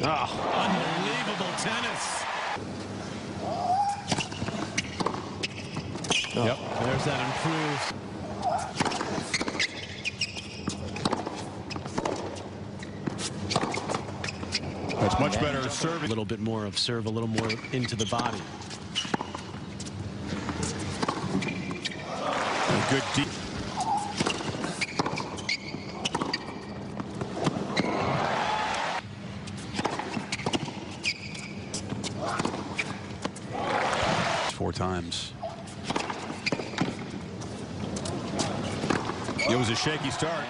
Oh, unbelievable tennis. Oh, Yep. There's that improved. That's much better A little bit more of serve, a little more into the body. A good deep. Times. It was a shaky start.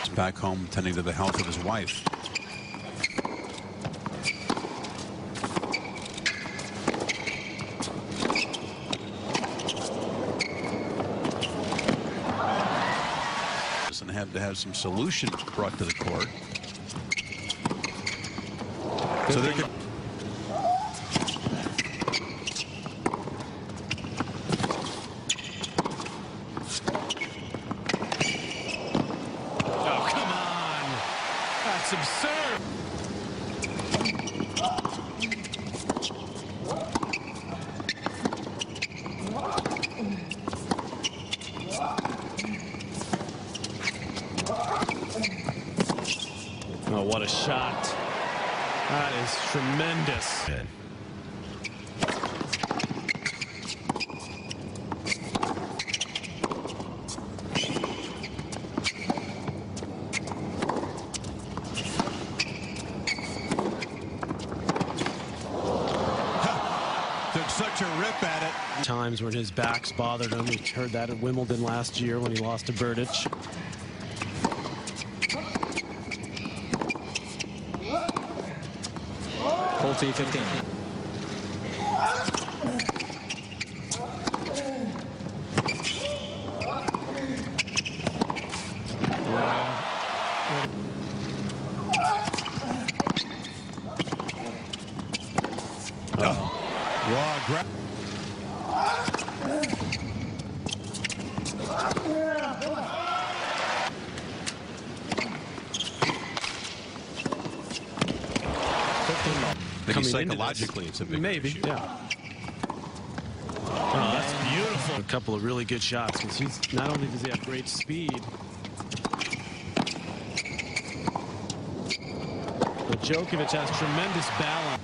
He's back home tending to the health of his wife. and have to have some solution brought to the court. So there could Oh, come on. That's absurd. Oh, what a shot. That is tremendous. took such a rip at it. Times when his backs bothered him. We heard that at Wimbledon last year when he lost to Berdych. penalty 15. Psychologically, this. it's a big Maybe, issue. yeah. Oh, that's beautiful. A couple of really good shots because he's not only does he have great speed, but Djokovic has tremendous balance.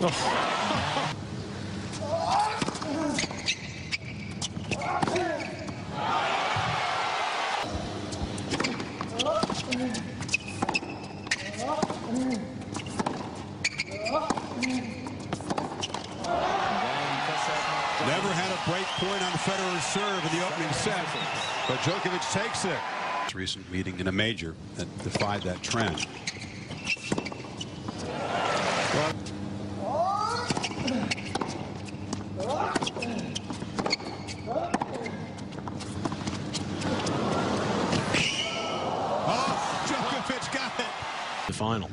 Oh. Never had a break point on Federer's serve in the opening set, but Djokovic takes it. Recent meeting in a major that defied that trend. Oh, Djokovic got it. The final.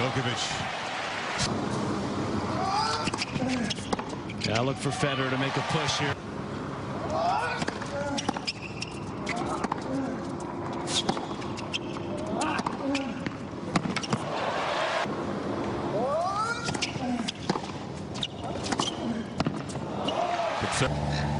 Djokovic Yeah, look for Federer to make a push here. It's a-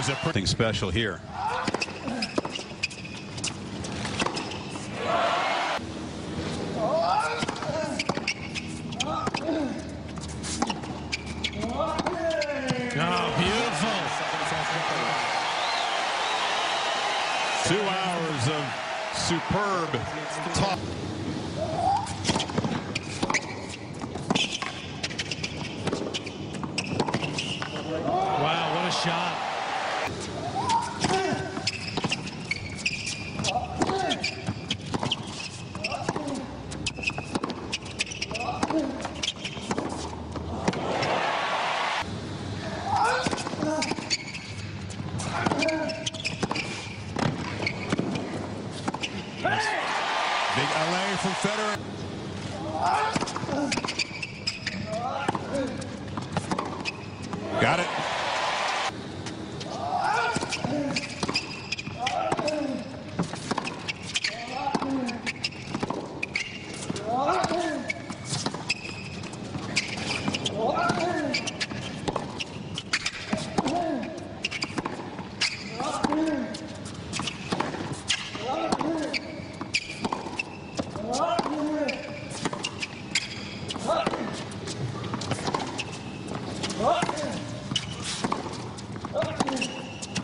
As a thing special here. Oh, beautiful. Two hours of superb talk. Wow, what a shot. Big LA from Federer. Got it.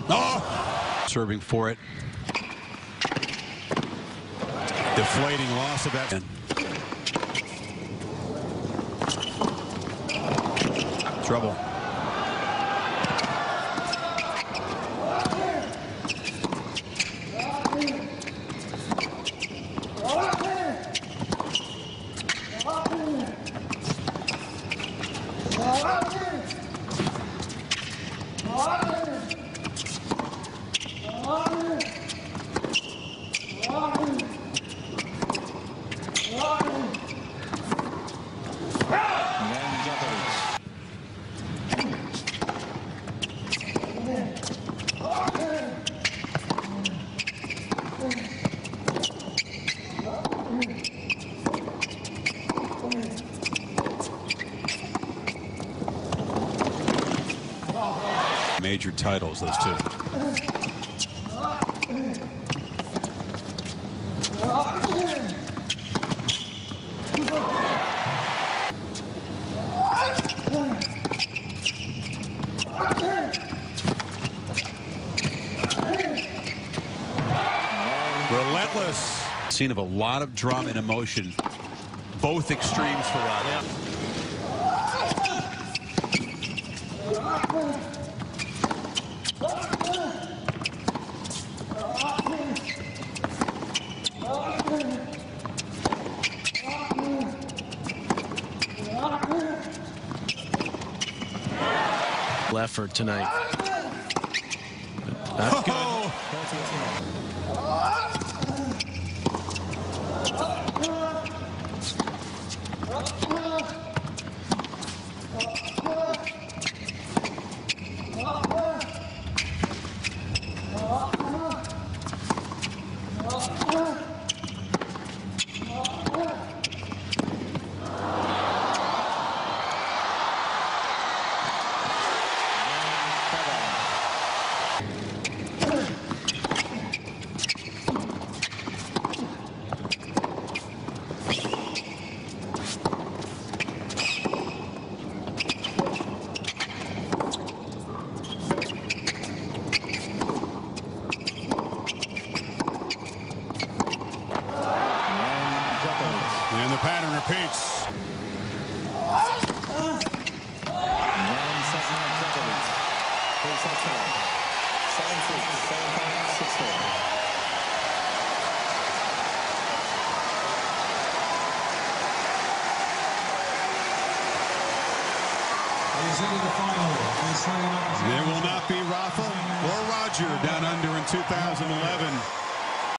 Oh! Serving for it. Deflating loss of that. Trouble. Major titles, those two. Relentless. Scene of a lot of drama and emotion. Both extremes for Rod. Effort tonight. That's good. Oh. And the pattern repeats. He's into the final. He's signing up. There will not be Rafa or Roger down under in 2011.